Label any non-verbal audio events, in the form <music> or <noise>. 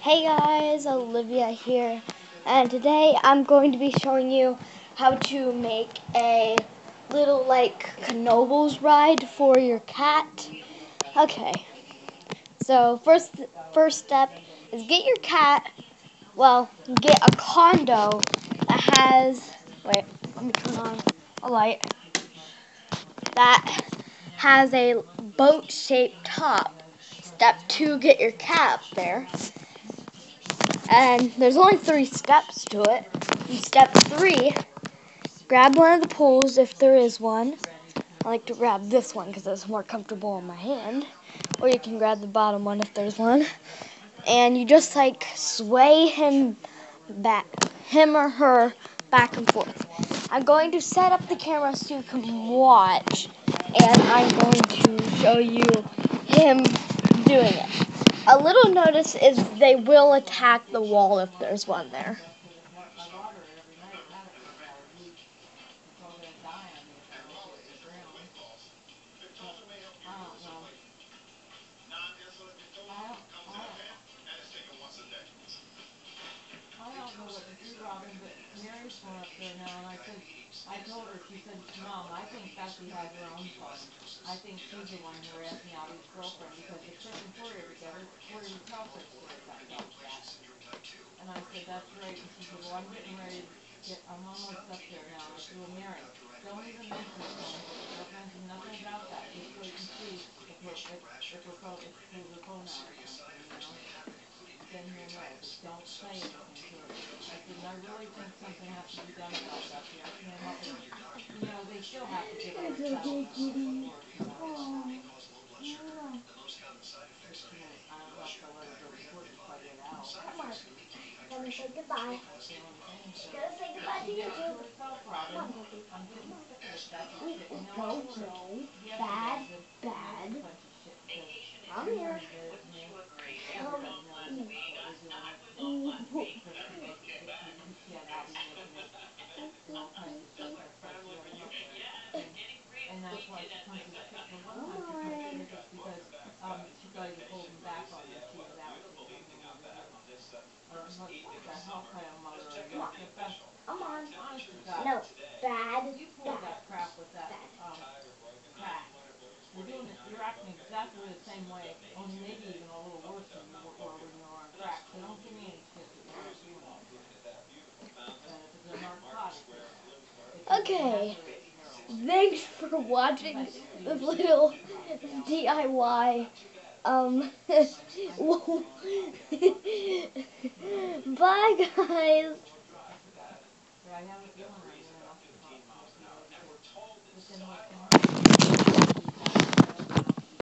Hey guys, Olivia here, and today I'm going to be showing you how to make a little like Knoebels ride for your cat. Okay, so first first step is get your cat, well, get a condo that has, wait, let me turn on a light, that has a boat-shaped top. Step two, get your cat up there. And there's only three steps to it. In step three, grab one of the poles if there is one. I like to grab this one because it's more comfortable in my hand. Or you can grab the bottom one if there's one. And you just like sway him back, him or her back and forth. I'm going to set up the camera so you can watch. And I'm going to show you him doing it. A little notice is they will attack the wall if there's one there. I told her, she said, Mom, I think Becky has her own phone. I think she's the one who asked me out his girlfriend because the Chris and Tori together, Tori would tell stories about that. And I said, that's right. And she said, well, I'm getting ready to get, I'm almost up there now. I said, well, Mary, don't even mention phone. Don't mention nothing about that. Just wait and see if her, if, if her phone, if her phone out or you know? Then you'll know. Don't say anything to her. I and I really think something has to be done about that. I came up with, you know, they still have to give her a cell phone. Of course, you know. Oh, let me say goodbye. Gotta say goodbye to YouTube. Come on, No, no. Bad, bad. I'm here. That's why to because um she holding back on. I'm on. To God. No, bad, You pulled bad. that crap with that um crack. You're doing it. You're acting exactly the same way, only maybe even a little worse than you were when you were on crack. So don't give me any Okay. Thanks for watching the little DIY. Um, <laughs> bye guys.